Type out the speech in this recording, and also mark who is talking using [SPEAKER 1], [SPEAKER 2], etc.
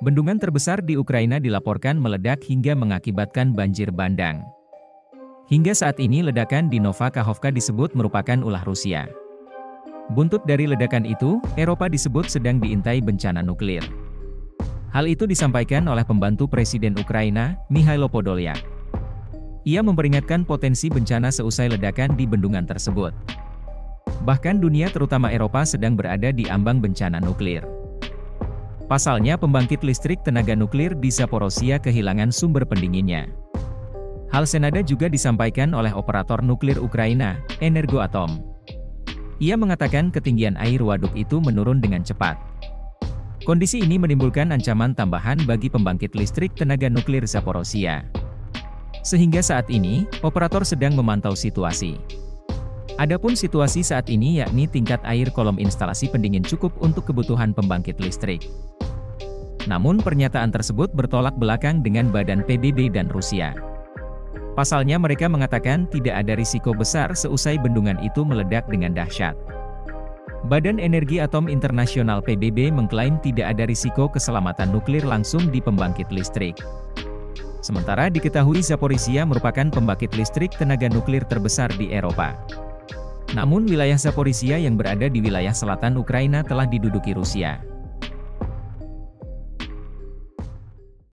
[SPEAKER 1] Bendungan terbesar di Ukraina dilaporkan meledak hingga mengakibatkan banjir bandang. Hingga saat ini ledakan di Nova Kakhovka disebut merupakan ulah Rusia. Buntut dari ledakan itu, Eropa disebut sedang diintai bencana nuklir. Hal itu disampaikan oleh pembantu Presiden Ukraina, Mikhailo Podolyak. Ia memperingatkan potensi bencana seusai ledakan di bendungan tersebut. Bahkan dunia terutama Eropa sedang berada di ambang bencana nuklir. Pasalnya pembangkit listrik tenaga nuklir di Zaporozhia kehilangan sumber pendinginnya. Hal senada juga disampaikan oleh operator nuklir Ukraina, Energoatom. Ia mengatakan ketinggian air waduk itu menurun dengan cepat. Kondisi ini menimbulkan ancaman tambahan bagi pembangkit listrik tenaga nuklir Zaporozhia. Sehingga saat ini, operator sedang memantau situasi. Adapun situasi saat ini yakni tingkat air kolom instalasi pendingin cukup untuk kebutuhan pembangkit listrik. Namun pernyataan tersebut bertolak belakang dengan badan PBB dan Rusia. Pasalnya mereka mengatakan tidak ada risiko besar seusai bendungan itu meledak dengan dahsyat. Badan Energi Atom Internasional PBB mengklaim tidak ada risiko keselamatan nuklir langsung di pembangkit listrik. Sementara diketahui Zaporizhia merupakan pembangkit listrik tenaga nuklir terbesar di Eropa. Namun wilayah Zaporizhia yang berada di wilayah selatan Ukraina telah diduduki Rusia.